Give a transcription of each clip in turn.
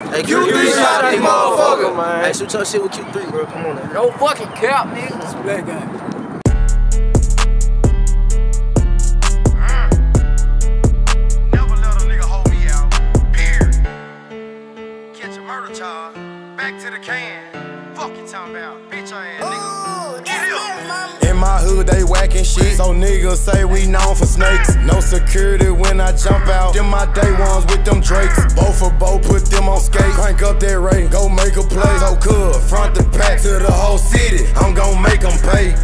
Hey, Q3 shot that motherfucker, man. Hey, shoot your shit with Q3, bro. Come on now. No fucking cap, nigga. It's black guy. Mm. Never let a nigga hold me out. Period. A murder charge. Back to the can. Fuck you talking about. Bitch ass nigga. Get up. In my hood, they whacking shit. So niggas say we known for snakes. No security when I jump out. Them my day ones with them drakes. Up that rate, go make a play. So good, front the pack to the whole city. I'm gon' make them pay.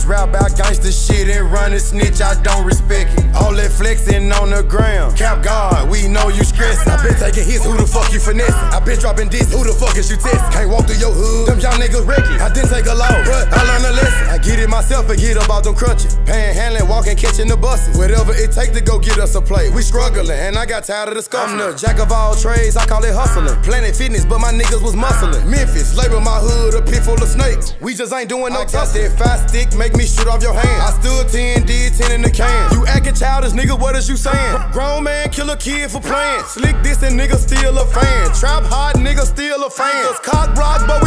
Niggas rap about gangsta shit and run and snitch, I don't respect it. All that flexing on the ground. Cap guard, we know you stressed. I been taking hits, who the fuck you finessing? I been dropping this, who the fuck is you testing? Can't walk through your hood, them young niggas reckless. I didn't take a loss, but I learned a lesson. I get it myself and get about them crutches. Panhandling, walking, catching the buses. Whatever it take to go get us a play. We struggling, and I got tired of the scuffling. I'm the jack of all trades, I call it hustling. Planet Fitness, but my niggas was muscling. Memphis, label my hood a pit full of We just ain't doing no tussling. That five stick make me shoot off your hand. I stood 10, did 10 in the can. Uh. You acting childish, nigga, what is you saying? Uh. Grown man kill a kid for playing. Slick this and nigga still a fan. Trap hard, nigga still a fan. Us cock block, but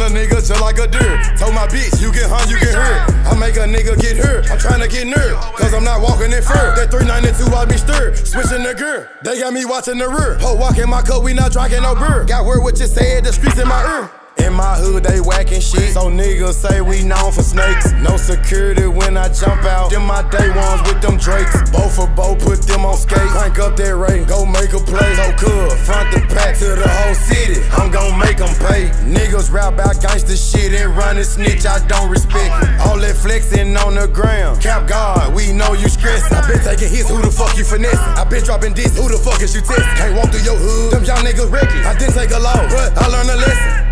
a nigga just like a deer. Told my bitch, you get hung, you get hurt. I make a nigga get hurt. I'm trying to get nerd, cause I'm not walking in fur. That 392 I be stirred, switching the gear. They got me watching the rear. Ho, walking my cup, we not drinking no beer. Got word what you said, the streets in my ear. In my hood, they whacking shit. So niggas say we known for snakes. No security when I jump out. Them my day ones with them drakes. Both for both, put them on skate. Crank up that rate, go make a play. So good, front the pack to the whole city. I'm gon' make rap about gangsta shit and run and snitch, I don't respect it. All that flexing on the ground. Cap guard, we know you stressing. I been taking hits, who the fuck you finessing? I been dropping this, who the fuck is you testing? Can't walk through your hood, them young niggas reckless. I didn't take a loss, but I learned a lesson.